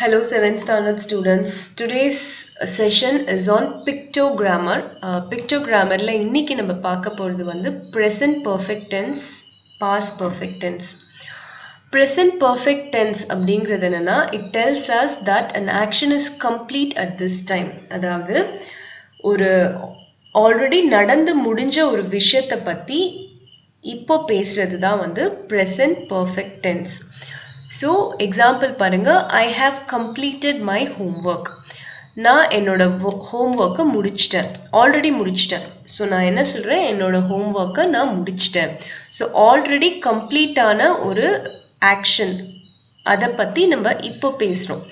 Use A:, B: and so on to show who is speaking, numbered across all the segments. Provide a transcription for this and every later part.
A: Hello 7th standard students. Today's session is on pictogrammar. Uh, pictogrammarல இன்னைக்கு நம்ம பார்க்க போறது வந்து present perfect tense, past perfect tense. Present perfect tense அப்படிங்கிறது என்னன்னா it tells us that an action is complete at this time. அதாவது ஒரு already நடந்து முடிஞ்ச ஒரு விஷயத்தை பத்தி இப்போ பேசுறது தான் வந்து present perfect tense. So example பாருங்கள் I have completed my homework நான் என்னோட ஹோம்ஒர்க்கை முடிச்சிட்டேன். ஆல்ரெடி முடிச்சிட்டேன். ஸோ நான் என்ன சொல்கிறேன் என்னோட ஹோம்ஒர்க்கை நான் முடிச்சிட்டேன். ஸோ ஆல்ரெடி கம்ப்ளீட்டான ஒரு ஆக்ஷன் அதை பற்றி நம்ம இப்போ பேசுகிறோம்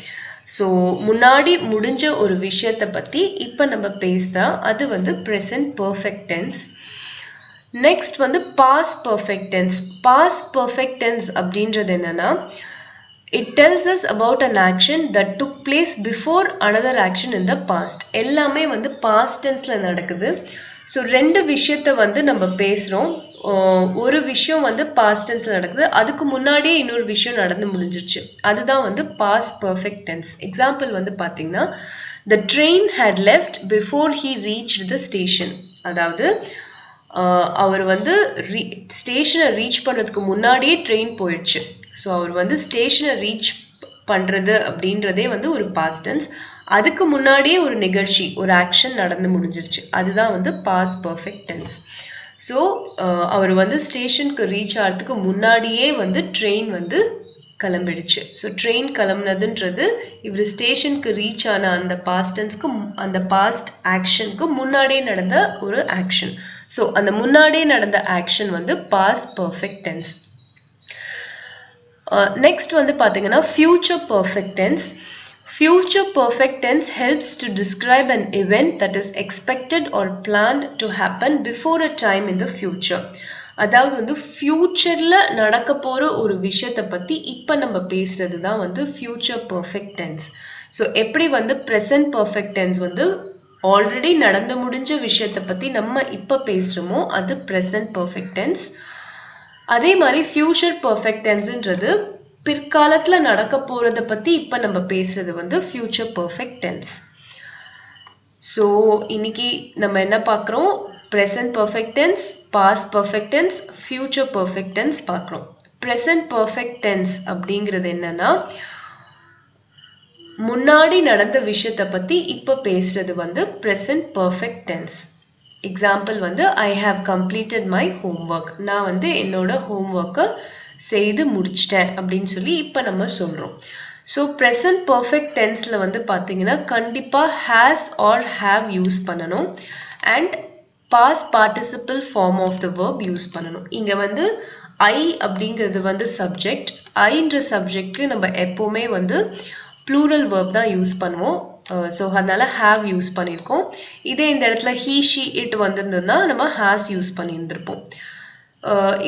A: ஸோ முன்னாடி முடிஞ்ச ஒரு விஷயத்தை பற்றி இப்போ நம்ம பேசுகிறோம் அது வந்து ப்ரெசன்ட் பர்ஃபெக்ட் டென்ஸ் நெக்ஸ்ட் வந்து past perfect tense past perfect tense அப்படின்றது என்னன்னா it tells us about an action that took place before another action in the past எல்லாமே வந்து பாஸ்ட் டென்ஸில் நடக்குது. ஸோ ரெண்டு விஷயத்த வந்து நம்ம பேசுகிறோம் ஒரு விஷயம் வந்து பாஸ்ட் டென்ஸில் நடக்குது. அதுக்கு முன்னாடியே இன்னொரு விஷயம் நடந்து முடிஞ்சிருச்சு. அதுதான் வந்து பாஸ் பர்ஃபெக்ட் டென்ஸ் எக்ஸாம்பிள் வந்து பார்த்தீங்கன்னா the train had left before he reach the station அதாவது அவர் வந்து ரீ ஸ்டேஷனை ரீச் பண்ணுறதுக்கு முன்னாடியே ட்ரெயின் போயிடுச்சு. ஸோ அவர் வந்து ஸ்டேஷனை ரீச் பண்ணுறது அப்படின்றதே வந்து ஒரு பாஸ்டன்ஸ் அதுக்கு முன்னாடியே ஒரு நிகழ்ச்சி ஒரு ஆக்ஷன் நடந்து முடிஞ்சிருச்சு. அதுதான் வந்து பாஸ் பர்ஃபெக்ட் டென்ஸ் ஸோ அவர் வந்து ஸ்டேஷனுக்கு ரீச் ஆகிறதுக்கு முன்னாடியே வந்து ட்ரெயின் வந்து கிளம்பிடுச்சு. ஸோ ட்ரெயின் கிளம்புனதுன்றது இவர் ஸ்டேஷனுக்கு ரீச் ஆன அந்த பாஸ்டன்ஸ்க்கு அந்த பாஸ்ட் ஆக்ஷனுக்கு முன்னாடியே நடந்த ஒரு ஆக்ஷன் ஸோ அந்த முன்னாடியே நடந்த ஆக்ஷன் வந்து பாஸ்ட் பர்ஃபெக்ட் டென்ஸ் நெக்ஸ்ட் வந்து பார்த்தீங்கன்னா future perfect tense future perfect tense helps to describe an event that is expected or planned to happen before a time in the future அதாவது வந்து ஃப்யூச்சரில் நடக்க போகிற ஒரு விஷயத்தை பற்றி இப்போ நம்ம பேசுறது தான் வந்து ஃப்யூச்சர் பர்ஃபெக்ட் டென்ஸ் ஸோ எப்படி வந்து ப்ரெசன்ட் பர்ஃபெக்ட் டென்ஸ் வந்து ஆல்ரெடி நடந்து முடிஞ்ச விஷயத்தை பற்றி நம்ம இப்போ பேசுகிறோமோ அது ப்ரெசன்ட் பர்ஃபெக்ட் டென்ஸ் அதே மாதிரி ஃப்யூச்சர் பர்ஃபெக்ட் டென்ஸ்ன்றது பிற்காலத்தில் நடக்க போகிறத பற்றி இப்போ நம்ம பேசுறது வந்து ஃப்யூச்சர் பர்ஃபெக்ட் டென்ஸ் ஸோ இன்னைக்கு நம்ம என்ன பார்க்குறோம் present perfect tense past perfect tense future perfect tense பார்க்குறோம். ப்ரெசன்ட் பர்ஃபெக்ட் டென்ஸ் அப்படிங்கிறது என்னன்னா முன்னாடி நடந்த விஷயத்தை பற்றி இப்போ பேசுறது வந்து ப்ரெசன்ட் பர்ஃபெக்ட் டென்ஸ் எக்ஸாம்பிள் வந்து I have completed my home work நான் வந்து என்னோட ஹோம் ஒர்க்கை செய்து முடிச்சிட்டேன் அப்படின்னு சொல்லி இப்போ நம்ம சொல்கிறோம் ஸோ ப்ரெசன்ட் பர்ஃபெக்ட் டென்ஸில் வந்து பார்த்தீங்கன்னா கண்டிப்பாக ஹேஸ் ஆர் ஹாவ் யூஸ் பண்ணணும். And past participle form of the verb use பண்ணணும். இங்கே வந்து ஐ அப்படிங்கிறது வந்து சப்ஜெக்ட் ஐன்ற சப்ஜெக்ட்க்கு நம்ம எப்போவுமே வந்து ப்ளூரல் வேர்ப் தான் யூஸ் பண்ணுவோம். ஸோ அதனால் ஹாவ் யூஸ் பண்ணியிருக்கோம். இதே இந்த இடத்துல ஹீ ஷீ இட் வந்திருந்ததுன்னா நம்ம ஹேஸ் யூஸ் பண்ணியிருந்திருப்போம்.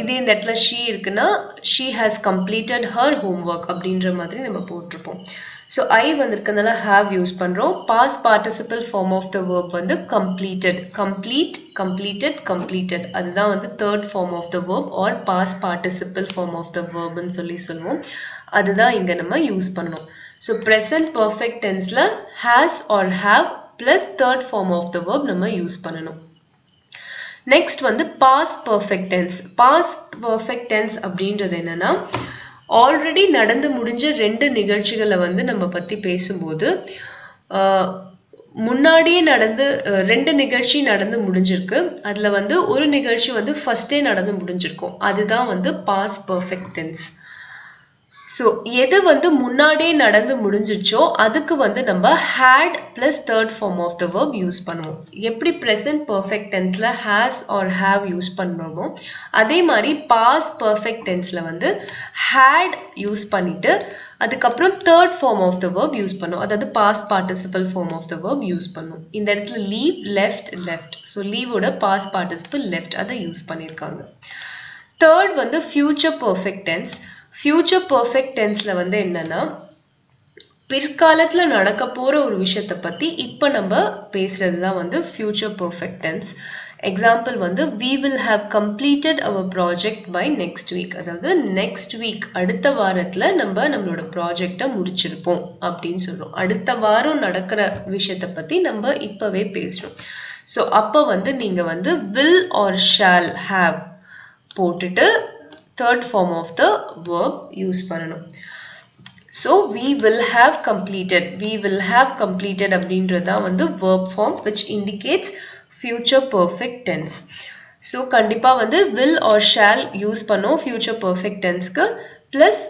A: இதே இந்த இடத்துல ஷீ இருக்குன்னா she has completed her homework அப்படின்ற மாதிரி நம்ம போட்டிருப்போம். ஸோ ஐ வந்திருக்கனால ஹாவ் யூஸ் பண்ணுறோம் past participle form of the verb வந்து கம்ப்ளீட்டட் கம்ப்ளீட் கம்ப்ளீட்டட் கம்ப்ளீட்டட் அதுதான் வந்து third form of the verb or past participle form of the வேர்ப்னு சொல்லி சொல்லுவோம். அதுதான் இங்கே நம்ம யூஸ் பண்ணணும். So present perfect டென்ஸில் has or have plus third form of the verb நம்ம யூஸ் பண்ணணும். நெக்ஸ்ட் வந்து past perfect tense past perfect tense அப்படின்றது என்னென்னா ஆல்ரெடி நடந்து முடிஞ்ச ரெண்டு நிகழ்ச்சிகளை வந்து நம்ம பற்றி பேசும்போது முன்னாடியே நடந்து ரெண்டு நிகழ்ச்சி நடந்து முடிஞ்சிருக்கு. அதில் வந்து ஒரு நிகழ்ச்சி வந்து ஃபஸ்ட்டே நடந்து முடிஞ்சிருக்கும். அதுதான் வந்து பாஸ் பர்ஃபெக்டன்ஸ் ஸோ எது வந்து முன்னாடியே நடந்து முடிஞ்சிச்சோ அதுக்கு வந்து நம்ம had plus third form of the verb use பண்ணுவோம். எப்படி ப்ரெசன்ட் பர்ஃபெக்ட் டென்ஸில் ஹேஸ் ஆர் ஹாவ் யூஸ் பண்ணுறோமோ அதே மாதிரி பாஸ் பர்ஃபெக்ட் டென்ஸில் வந்து ஹேட் யூஸ் பண்ணிவிட்டு அதுக்கப்புறம் third form of the verb use பண்ணும் அதாவது past participle form of the verb use பண்ணும் இந்த இடத்துல லீவ் லெஃப்ட் லெஃப்ட் ஸோ லீவோட பாஸ் பார்ட்டிசிபல் லெஃப்ட் அதை யூஸ் பண்ணியிருக்காங்க தேர்ட் வந்து future perfect tense future perfect டென்ஸில் வந்து என்னன்னா பிற்காலத்தில் நடக்க போகிற ஒரு விஷயத்தை பற்றி இப்போ நம்ம பேசுகிறது தான் வந்து ஃபியூச்சர் பர்ஃபெக்ட் டென்ஸ் எக்ஸாம்பிள் வந்து we will have completed our project by next week அதாவது நெக்ஸ்ட் வீக் அடுத்த வாரத்தில் நம்ம நம்மளோட ப்ராஜெக்டை முடிச்சிருப்போம் அப்படின்னு சொல்கிறோம் அடுத்த வாரம் நடக்கிற விஷயத்தை பற்றி நம்ம இப்போவே பேசுகிறோம் ஸோ அப்போ வந்து நீங்கள் வந்து வில் ஆர் ஷால் ஹாவ் போட்டுட்டு third form of the verb use பண்ணணும் so we will have completed we will have completed அப்படின்றது தான் வந்து verb form which indicates future perfect tense so கண்டிப்பாக வந்து will or shall யூஸ் பண்ணோம் future perfect tenseக்கு plus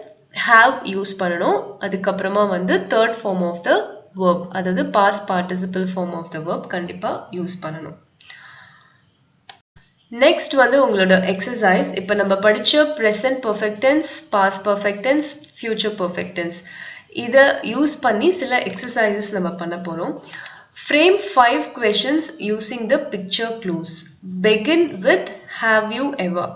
A: have use பண்ணணும் அதுக்கப்புறமா வந்து third form of the verb அதாவது past participle form of the verb கண்டிப்பாக யூஸ் பண்ணணும் நெக்ஸ்ட் வந்து உங்களோட எக்ஸசைஸ் இப்போ நம்ம படிச்ச present perfect tense past perfect tense future perfect tense இதை யூஸ் பண்ணி சில எக்ஸசைசஸ் நம்ம பண்ண போகிறோம் frame five questions using the picture clues begin with have you ever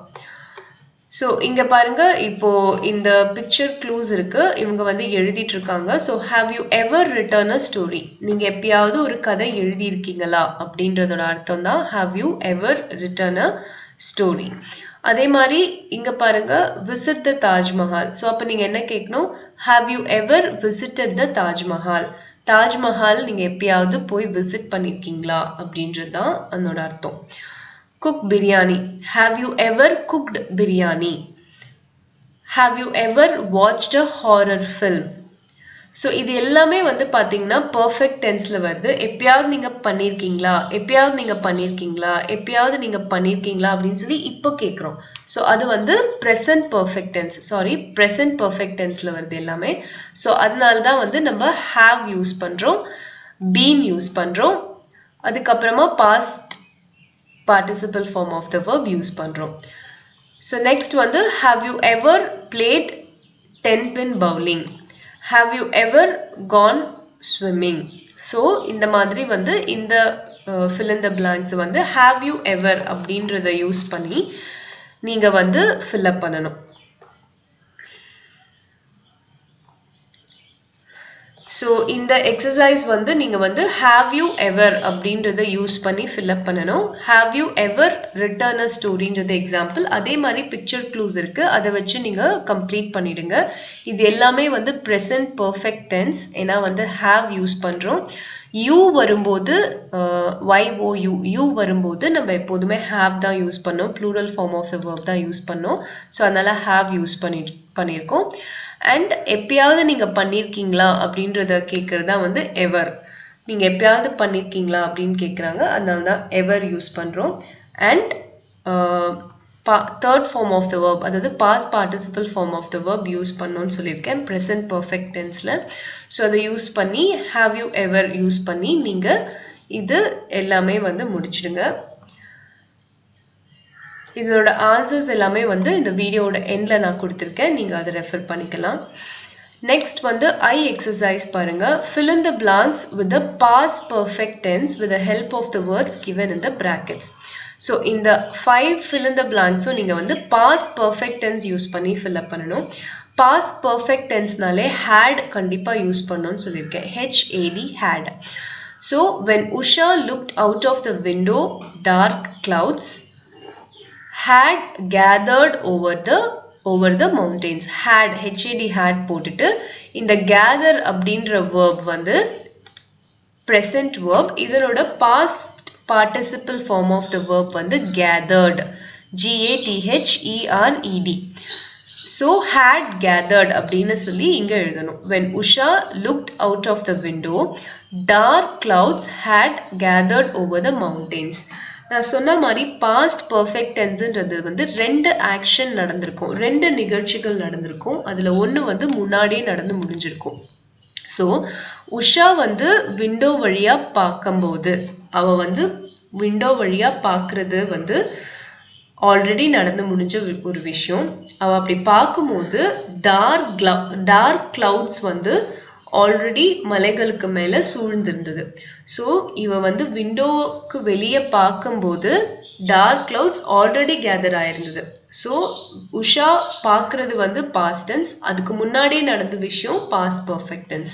A: so இங்கே பாருங்க இப்போ இந்த பிக்சர் க்ளூஸ் இருக்கு. இவங்க வந்து எழுதிட்டு இருக்காங்க. So have you ever written a story நீங்கள் எப்பயாவது ஒரு கதை எழுதியிருக்கீங்களா? அப்படின்றதோட அர்த்தம் தான் have you ever written a story அதே மாதிரி இங்கே பாருங்க விசிட் த தாஜ்மஹால் ஸோ அப்போ நீங்கள் என்ன கேட்கணும்? Have you ever visited the Taj Mahal Taj Mahal நீங்கள் எப்பயாவது போய் விசிட் பண்ணியிருக்கீங்களா அப்படின்றது தான் அதனோட அர்த்தம். Cook biryani. Have you ever cooked biryani? Have you ever watched a horror film? So இது எல்லாமே வந்து பார்த்தீங்கன்னா பர்ஃபெக்ட் டென்ஸில் வருது. எப்பயாவது நீங்கள் பண்ணியிருக்கீங்களா எப்பயாவது நீங்கள் பண்ணியிருக்கீங்களா எப்பயாவது நீங்கள் பண்ணியிருக்கீங்களா அப்படின்னு சொல்லி இப்போ கேட்குறோம் ஸோ அது வந்து present perfect tense sorry present perfect டென்ஸில் வருது எல்லாமே. ஸோ அதனால தான் வந்து நம்ம ஹாவ் யூஸ் பண்ணுறோம் பீன் யூஸ் பண்ணுறோம் அதுக்கப்புறமா past participle form of the verb use பண்றோம் so next வந்து have you ever played 10 pin bowling have you ever gone swimming so இந்த மாதிரி வந்து இந்த uh, fill in the blanks வந்து have you ever அப்படின்றத யூஸ் பண்ணி நீங்க வந்து fill up பண்ணணும் ஸோ இந்த எக்ஸசைஸ் வந்து நீங்கள் வந்து ஹாவ் யூ எவர் அப்படின்றத யூஸ் பண்ணி ஃபில்அப் பண்ணணும். Have you ever written a ஸ்டோரின்றது example அதே மாதிரி பிக்சர் க்ளூஸ் இருக்குது அதை வச்சு நீங்கள் கம்ப்ளீட் பண்ணிவிடுங்க இது எல்லாமே வந்து ப்ரெசன்ட் பர்ஃபெக்ட் டென்ஸ் ஏன்னா வந்து ஹாவ் யூஸ் பண்ணுறோம் யூ வரும்போது ஒய்ஓயூ யூ வரும்போது நம்ம எப்போதுமே ஹாவ் தான் யூஸ் பண்ணோம். Plural form of the work தான் யூஸ் பண்ணோம். ஸோ அதனால் ஹாவ் யூஸ் பண்ணி பண்ணியிருக்கோம். அண்ட் எப்பயாவது நீங்கள் பண்ணியிருக்கீங்களா அப்படின்றத கேட்குறது தான் வந்து எவர் நீங்கள் எப்பயாவது பண்ணியிருக்கீங்களா அப்படின்னு கேட்குறாங்க அதனால தான் எவர் யூஸ் பண்ணுறோம் அண்ட் பா third form of the verb அதாவது past participle form of the verb use பண்ணோன்னு சொல்லியிருக்கேன். ப்ரெசன்ட் பர்ஃபெக்ட் டென்ஸில் ஸோ அதை யூஸ் பண்ணி ஹாவ் யூ எவர் யூஸ் பண்ணி நீங்கள் இது எல்லாமே வந்து முடிச்சிடுங்க. இதோட ஆன்சர்ஸ் எல்லாமே வந்து இந்த வீடியோவோட எண்டில் நான் கொடுத்துருக்கேன் நீங்கள் அதை ரெஃபர் பண்ணிக்கலாம் நெக்ஸ்ட் வந்து ஐ எக்ஸசைஸ் பாருங்கள் fill in the blanks with the past perfect tense with the help of the words given in the brackets so இந்த ஃபைவ் ஃபில் இன் த பிளாங்க்ஸும் நீங்கள் வந்து பாஸ் பர்ஃபெக்ட் டென்ஸ் யூஸ் பண்ணி fill up பண்ணணும் past perfect டென்ஸ்னாலே had கண்டிப்பாக use பண்ணணும்னு சொல்லியிருக்கேன் H A D had so when Usha looked out of the window dark clouds had gathered over the over the mountains had HAD had போட்டுட்டு இந்த gather அப்படின்ற verb வந்து present verb இதனோட past participle form of the verb வந்து gathered G-A-T-H-E-R-E-D so had gathered அப்படின்னு சொல்லி இங்கே எழுதணும். When Usha looked out of the window dark clouds had gathered over the mountains நான் சொன்ன மாதிரி பாஸ்ட் பர்ஃபெக்ட் டென்ஸுன்றது வந்து ரெண்டு ஆக்ஷன் நடந்திருக்கும். ரெண்டு நிகழ்ச்சிகள் நடந்திருக்கும். அதில் ஒன்று வந்து முன்னாடியே நடந்து முடிஞ்சிருக்கும். ஸோ உஷா வந்து விண்டோ வழியாக பார்க்கும்போது அவ வந்து விண்டோ வழியாக பார்க்குறது வந்து ஆல்ரெடி நடந்து முடிஞ்ச ஒரு விஷயம். அவள் அப்படி பார்க்கும்போது டார்க் டார்க் கிளவுட்ஸ் வந்து ஆல்ரெடி மலைகளுக்கு மேலே சூழ்ந்திருந்தது. ஸோ இவ வந்து விண்டோக்கு வெளியே பார்க்கும்போது டார்க் கிளவுட்ஸ் ஆல்ரெடி கேதர் ஆயிருந்தது. ஸோ உஷா பார்க்கறது வந்து பாஸ்டன்ஸ் அதுக்கு முன்னாடியே நடந்த விஷயம் past perfect tense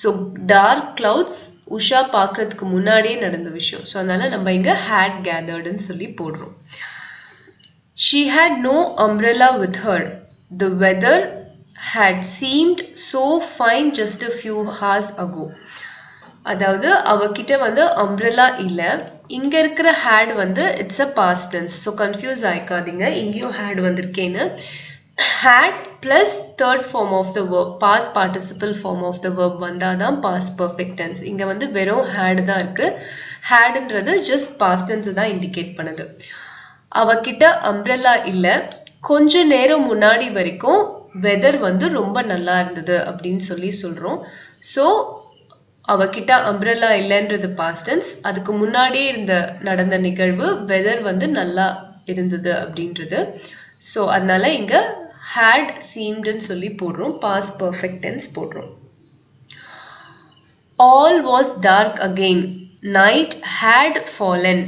A: so dark clouds Usha பார்க்கறதுக்கு முன்னாடியே நடந்த விஷயம். ஸோ அதனால் நம்ம இங்கே ஹேட் கேதர்டுன்னு சொல்லி போடுறோம். She had no umbrella with her the weather had seemed so fine just a few hours ago. அதாவது அவகிட்ட வந்து அம்ப்ரெல்லா இல்லை. இங்கே இருக்கிற ஹேட் வந்து it's a past tense so confuse ஆயிக்காதீங்க. இங்கேயும் ஹேட் வந்திருக்கேன்னு. Had plus third form of the verb past participle form of the verb வந்தால் தான் பாஸ் பர்ஃபெக்ட் டென்ஸ் இங்கே வந்து வெறும் ஹேட் தான் இருக்குது ஹேடுன்றது ஜஸ்ட் பாஸ்டன்ஸை தான் இண்டிகேட் பண்ணுது. அவகிட்ட அம்ப்ரெல்லா இல்லை. கொஞ்ச நேரம் முன்னாடி வரைக்கும் வெதர் வந்து ரொம்ப நல்லா இருந்தது அப்படின்னு சொல்லி சொல்கிறோம் ஸோ அவகிட்ட அம்ப்ரெல்லா இல்லைன்றது பாஸ்டன்ஸ் அதுக்கு முன்னாடியே இருந்த நடந்த நிகழ்வு வெதர் வந்து நல்லா இருந்தது அப்படின்றது. ஸோ அதனால இங்கே ஹேட் சீம்டுன்னு சொல்லி போடுறோம். பாஸ் பர்ஃபெக்டன்ஸ் போடுறோம். All was dark again night had fallen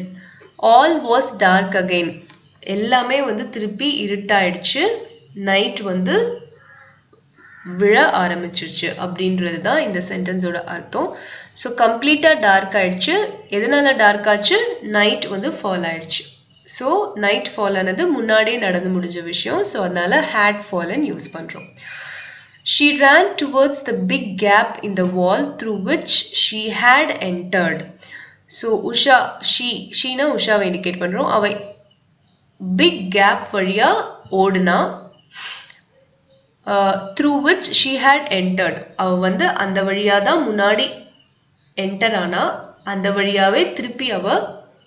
A: all was dark again எல்லாமே வந்து திருப்பி இருட்டாயிடுச்சு. நைட் வந்து விழ ஆரம்பிச்சிருச்சு அப்படின்றது தான் இந்த சென்டென்ஸோட அர்த்தம். ஸோ கம்ப்ளீட்டாக டார்க் ஆயிடுச்சு. எதனால டார்க் ஆச்சு? நைட் வந்து ஃபால் ஆயிடுச்சு. ஸோ நைட் ஃபால் ஆனது முன்னாடியே நடந்து முடிஞ்ச விஷயம். ஸோ அதனால ஹேட் ஃபாலன் யூஸ் பண்ணுறோம் She ran towards the big gap in the wall through which she had entered. So Usha she Sheena உஷாவை இண்டிகேட் பண்ணுறோம் அவள் பிக் கேப் வழியாக ஓடுனா through which she had entered அவள் வந்து அந்த வழியாக தான் முன்னாடி என்டர் ஆனா அந்த வழியாகவே திருப்பி அவள்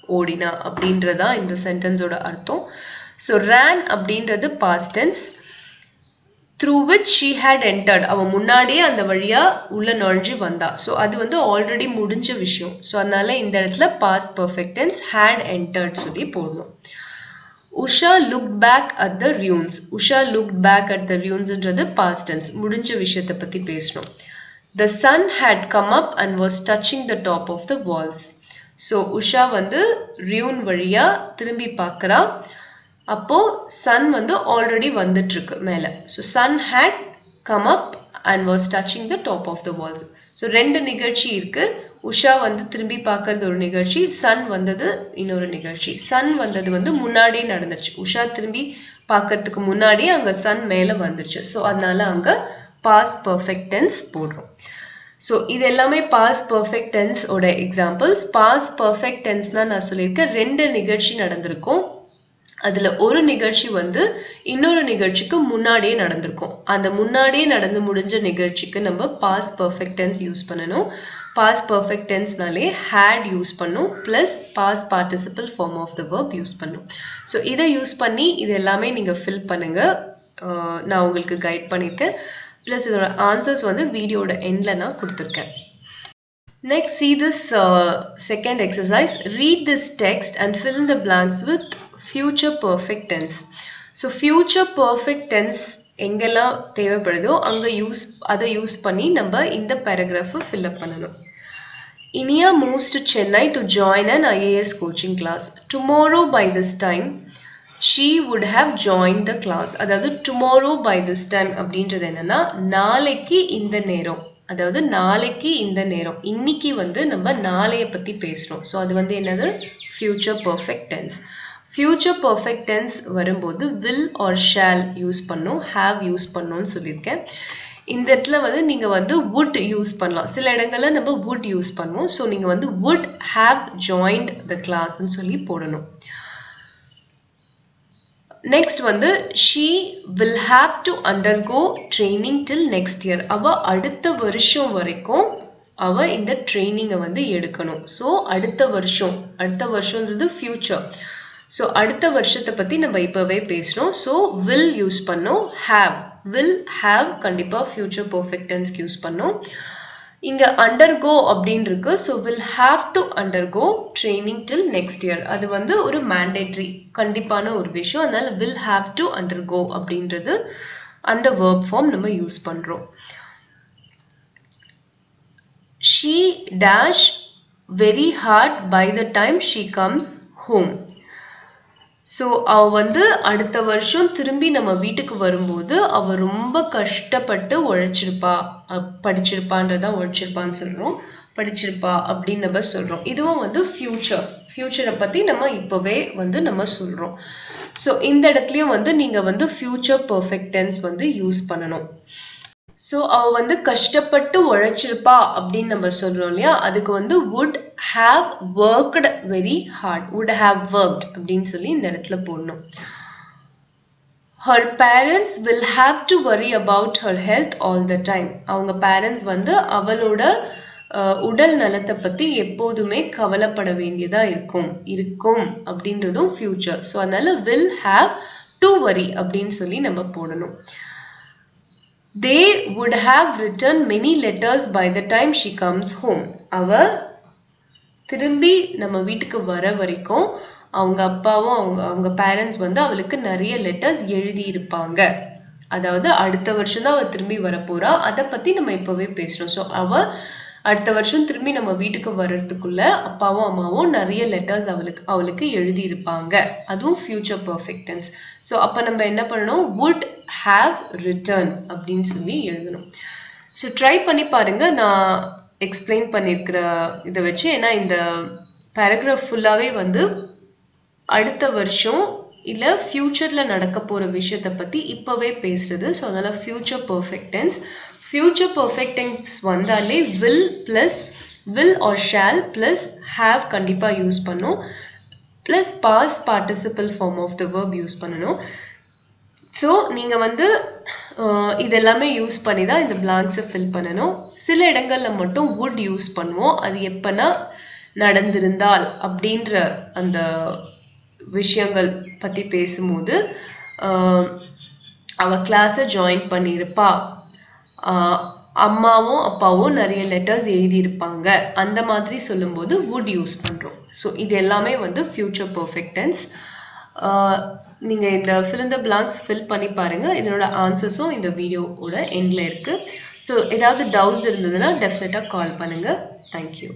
A: ஓடினா அப்படின்றதான் இந்த சென்டென்ஸோட அர்த்தம். ஸோ ரேன் அப்படின்றது past tense through which she had entered அவன் முன்னாடியே அந்த வழியாக உள்ள நுழைஞ்சு வந்தா. ஸோ அது வந்து ஆல்ரெடி முடிஞ்ச விஷயம். ஸோ அதனால இந்த இடத்துல பாஸ் பர்ஃபெக்டன்ஸ் ஹேட் என்டர்ட் சொல்லி போடணும். Usha look back at the ruins Usha look back at the ரியூன்ஸ்ன்றது past tense முடிஞ்ச விஷயத்தை பற்றி பேசணும். The sun had come up and was touching the top of the walls so Usha வந்து ruin வழியாக திரும்பி பார்க்கறா. அப்போ சன் வந்து ஆல்ரெடி வந்துட்டு இருக்கு மேல. So sun had come up and was touching the top of the walls so ரெண்டு நிகழ்ச்சி இருக்கு. உஷா வந்து திரும்பி பார்க்கறது ஒரு நிகழ்ச்சி சன் வந்தது இன்னொரு நிகழ்ச்சி. சன் வந்தது வந்து முன்னாடியே நடந்துருச்சு. உஷா திரும்பி பார்க்கறதுக்கு முன்னாடியே அங்க சன் மேல வந்துருச்சு. ஸோ அதனால அங்க பாஸ் பர்ஃபெக்ட் டென்ஸ் போடுறோம். ஸோ இது எல்லாமே பாஸ் பர்ஃபெக்ட் டென்ஸோட எக்ஸாம்பிள்ஸ் பாஸ் பர்ஃபெக்ட் டென்ஸ் தான் நான் சொல்லியிருக்கேன். ரெண்டு நிகழ்ச்சி நடந்திருக்கும். அதில் ஒரு நிகழ்ச்சி வந்து இன்னொரு நிகழ்ச்சிக்கு முன்னாடியே நடந்திருக்கும். அந்த முன்னாடியே நடந்து முடிஞ்ச நிகழ்ச்சிக்கு நம்ம பாஸ் பர்ஃபெக்ட் டென்ஸ் யூஸ் பண்ணணும். பாஸ் பர்ஃபெக்ட் டென்ஸ்னாலே ஹேட் யூஸ் பண்ணும். Plus past participle form of the verb use பண்ணும். ஸோ இதை யூஸ் பண்ணி இது எல்லாமே நீங்கள் ஃபில் பண்ணுங்கள் நான் உங்களுக்கு கைட் பண்ணியிருக்கேன் ப்ளஸ் இதோட ஆன்சர்ஸ் வந்து வீடியோட எண்டில் நான் கொடுத்துருக்கேன். Next, see this uh, second exercise. Read this text and fill in the blanks with future perfect tense. So future perfect tense எங்கெல்லாம் தேவைப்படுதோ அங்கே யூஸ் அதை யூஸ் பண்ணி நம்ம இந்த பேராகிராஃபை ஃபில்அப் பண்ணணும். Iniya moves to Chennai to join an IAS coaching class tomorrow by this time she would have join the class அதாவது டுமாரோ பை திஸ் டைம் அப்படின்றது என்னென்னா நாளைக்கு இந்த நேரம். அதாவது நாளைக்கு இந்த நேரம். இன்னைக்கு வந்து நம்ம நாளைய பற்றி பேசுகிறோம் ஸோ அது வந்து என்னது? Future perfect tense future perfect tense வரும்போது வில் ஆர் ஷேல் யூஸ் பண்ணும் ஹாவ் யூஸ் பண்ணோம்னு சொல்லியிருக்கேன். இந்த இடத்துல வந்து நீங்கள் வந்து வுட் யூஸ் பண்ணலாம். சில இடங்களில் நம்ம வுட் யூஸ் பண்ணுவோம். ஸோ நீங்கள் வந்து வுட் ஹாவ் ஜாயின்ட் த கிளாஸ்ன்னு சொல்லி போடணும். நெக்ஸ்ட் வந்து she will have to undergo training till next year அவள் அடுத்த வருஷம் வரைக்கும் அவள் இந்த ட்ரைனிங்கை வந்து எடுக்கணும். ஸோ அடுத்த வருஷம் அடுத்த வருஷம்ன்றது ஃப்யூச்சர் ஸோ அடுத்த வருஷத்தை பற்றி நம்ம இப்போவே பேசுகிறோம் ஸோ வில் யூஸ் பண்ணோம். ஹாவ் வில் ஹாவ் கண்டிப்பாக ஃப்யூச்சர் பர்ஃபெக்டன்ஸ்க்கு யூஸ் பண்ணோம். இங்கே அண்டர்கோ அப்படின்னு இருக்கு so will have to undergo training till next year அது வந்து ஒரு மேண்டேட்ரி கண்டிப்பான ஒரு விஷயம். அதனால வில் ஹாவ் டு அண்டர்கோ அப்படின்றது அந்த வேர்ப் ஃபார்ம் நம்ம யூஸ் பண்ணுறோம் she dash very hard by the time she comes home so அவ வந்து அடுத்த வருஷம் திரும்பி நம்ம வீட்டுக்கு வரும்போது அவ ரொம்ப கஷ்டப்பட்டு உழைச்சிருப்பா. படிச்சிருப்பான்றதான் உழைச்சிருப்பான்னு சொல்றோம். படிச்சிருப்பா அப்படின்னு நம்ம சொல்றோம். இதுவும் வந்து ஃபியூச்சர் ஃபியூச்சரை பத்தி நம்ம இப்பவே வந்து நம்ம சொல்றோம். ஸோ இந்த இடத்துலயும் வந்து நீங்க வந்து ஃபியூச்சர் பர்ஃபெக்டன்ஸ் வந்து யூஸ் பண்ணணும். ஸோ அவ வந்து கஷ்டப்பட்டு உழைச்சிருப்பா அப்படின்னு நம்ம சொல்றோம் இல்லையா? அதுக்கு வந்து would have worked very hard would have worked அப்படின்னு சொல்லி இந்த இடத்துல போடணும் her parents will have to worry about her health all the time அவங்க பேரண்ட்ஸ் வந்து அவளோட உடல் நலத்தை பற்றி எப்போதுமே கவலைப்பட வேண்டியதாக இருக்கும் இருக்கும் அப்படின்றதும் ஃப்யூச்சர் ஸோ அதனால வில் ஹாவ் டு வரி அப்படின்னு சொல்லி நம்ம போடணும் they would have written many letters by the time she comes home அவள் திரும்பி நம்ம வீட்டுக்கு வர வரைக்கும் அவங்க அப்பாவும் அவங்க அவங்க பேரண்ட்ஸ் வந்து அவளுக்கு நிறைய லெட்டர்ஸ் எழுதியிருப்பாங்க. அதாவது அடுத்த வருஷம் தான் அவள் திரும்பி வரப்போறா. அதை பத்தி நம்ம இப்பவே பேசுறோம். ஸோ அவ அடுத்த வருஷம் திரும்பி நம்ம வீட்டுக்கு வர்றதுக்குள்ள அப்பாவும் அம்மாவும் நிறைய லெட்டர்ஸ் அவளுக்கு அவளுக்கு எழுதியிருப்பாங்க. அதுவும் ஃபியூச்சர் பர்ஃபெக்டன்ஸ் ஸோ அப்போ நம்ம என்ன பண்ணணும்? வுட் ஹாவ் ரிட்டர்ன் அப்படின்னு சொல்லி எழுதணும். ஸோ ட்ரை பண்ணி பாருங்க. நான் எக்ஸ்பிளைன் பண்ணியிருக்கிற இதை வச்சு ஏன்னா இந்த பேராகிராஃப் ஃபுல்லாகவே வந்து அடுத்த வருஷம் இல்லை ஃப்யூச்சரில் நடக்க போகிற விஷயத்த பற்றி இப்போவே பேசுகிறது ஸோ அதனால் future perfect tense future perfect tense வந்தாலே will plus will or shall plus have கண்டிப்பாக யூஸ் பண்ணும். Plus past participle form of the verb use பண்ணணும். ஸோ நீங்கள் வந்து இதெல்லாமே இது எல்லாமே யூஸ் பண்ணி தான் இந்த பிளாங்க்ஸை ஃபில் பண்ணணும். சில இடங்களில் மட்டும் வுட் யூஸ் பண்ணுவோம். அது எப்போன்னா நடந்திருந்தால் அப்படின்ற அந்த விஷயங்கள் பற்றி பேசும்போது அவள் கிளாஸை ஜாயின் பண்ணியிருப்பா. அம்மாவும் அப்பாவும் நிறைய லெட்டர்ஸ் எழுதியிருப்பாங்க. அந்த மாதிரி சொல்லும்போது வுட் யூஸ் பண்ணுறோம் ஸோ இது எல்லாமே வந்து ஃப்யூச்சர் பர்ஃபெக்டன்ஸ் நீங்கள் இந்த ஃபில் இந்த பிளாங்க்ஸ் ஃபில் பண்ணி பாருங்கள் இதனோட ஆன்சர்ஸும் இந்த வீடியோவோட எண்டில் இருக்குது ஸோ ஏதாவது டவுட்ஸ் இருந்ததுன்னா டெஃபினட்டாக கால் பண்ணுங்கள் தேங்க்யூ